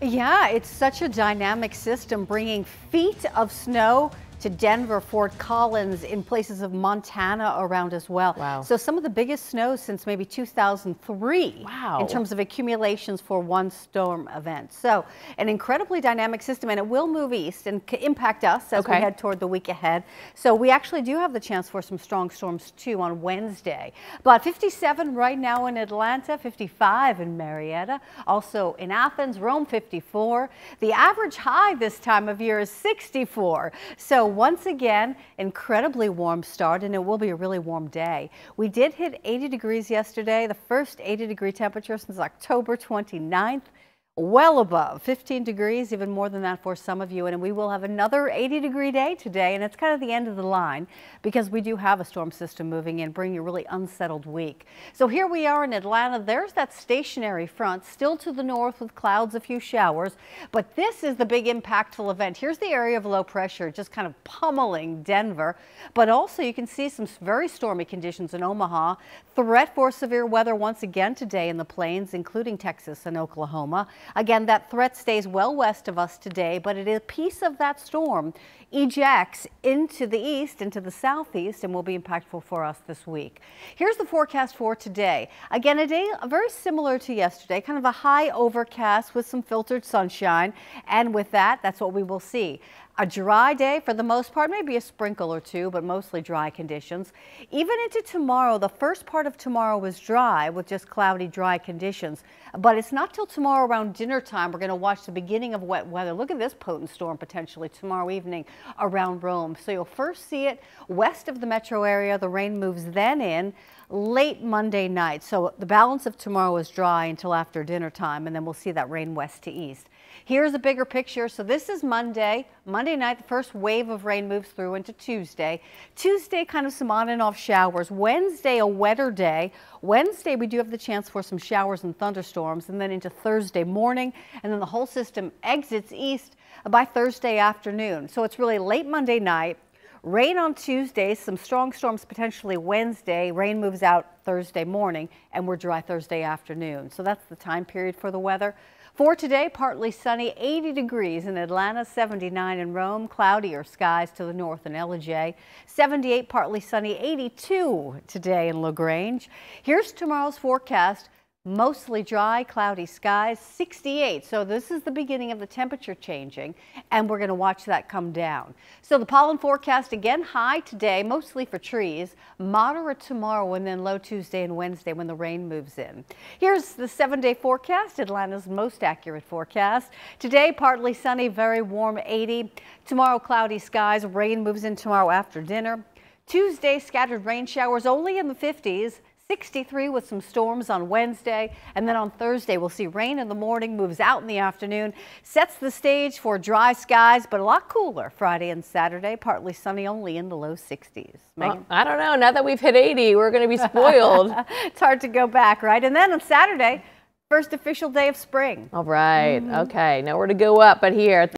Yeah, it's such a dynamic system bringing feet of snow to Denver, Fort Collins, in places of Montana around as well. Wow. So some of the biggest snows since maybe 2003 wow. in terms of accumulations for one storm event. So an incredibly dynamic system and it will move east and impact us as okay. we head toward the week ahead. So we actually do have the chance for some strong storms too on Wednesday. But 57 right now in Atlanta, 55 in Marietta, also in Athens, Rome 54. The average high this time of year is 64. So once again, incredibly warm start, and it will be a really warm day. We did hit 80 degrees yesterday, the first 80 degree temperature since October 29th well above 15 degrees, even more than that for some of you. And we will have another 80 degree day today. And it's kind of the end of the line because we do have a storm system moving in, bringing a really unsettled week. So here we are in Atlanta. There's that stationary front still to the north with clouds, a few showers. But this is the big impactful event. Here's the area of low pressure just kind of pummeling Denver. But also you can see some very stormy conditions in Omaha. Threat for severe weather once again today in the plains, including Texas and Oklahoma. Again, that threat stays well west of us today, but it is a piece of that storm ejects into the east, into the southeast, and will be impactful for us this week. Here's the forecast for today. Again, a day very similar to yesterday, kind of a high overcast with some filtered sunshine. And with that, that's what we will see. A dry day for the most part, maybe a sprinkle or two, but mostly dry conditions. Even into tomorrow, the first part of tomorrow was dry with just cloudy, dry conditions. But it's not till tomorrow around dinner time we're going to watch the beginning of wet weather. Look at this potent storm potentially tomorrow evening around Rome. So you'll first see it west of the metro area. The rain moves then in late Monday night. So the balance of tomorrow is dry until after dinner time, and then we'll see that rain west to east. Here's a bigger picture. So this is Monday. Monday night, the first wave of rain moves through into Tuesday. Tuesday, kind of some on and off showers. Wednesday, a wetter day. Wednesday, we do have the chance for some showers and thunderstorms, and then into Thursday and then the whole system exits east by Thursday afternoon. So it's really late Monday night, Rain on Tuesday, some strong storms potentially Wednesday. Rain moves out Thursday morning and we're dry Thursday afternoon. So that's the time period for the weather. For today, partly sunny, 80 degrees in Atlanta, 79 in Rome, cloudier skies to the north in Ellijay, 78 partly sunny, 82 today in LaGrange. Here's tomorrow's forecast. Mostly dry, cloudy skies, 68. So this is the beginning of the temperature changing, and we're going to watch that come down. So the pollen forecast again high today, mostly for trees, moderate tomorrow, and then low Tuesday and Wednesday when the rain moves in. Here's the seven day forecast, Atlanta's most accurate forecast. Today, partly sunny, very warm 80. Tomorrow, cloudy skies, rain moves in tomorrow after dinner. Tuesday, scattered rain showers only in the 50s. 63 with some storms on Wednesday. And then on Thursday, we'll see rain in the morning, moves out in the afternoon, sets the stage for dry skies, but a lot cooler Friday and Saturday, partly sunny only in the low 60s. Well, I don't know. Now that we've hit 80, we're going to be spoiled. it's hard to go back, right? And then on Saturday, first official day of spring. All right. mm -hmm. Okay. Nowhere to go up but here.